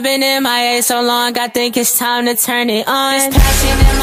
I've been in my head so long, I think it's time to turn it on. This passion in my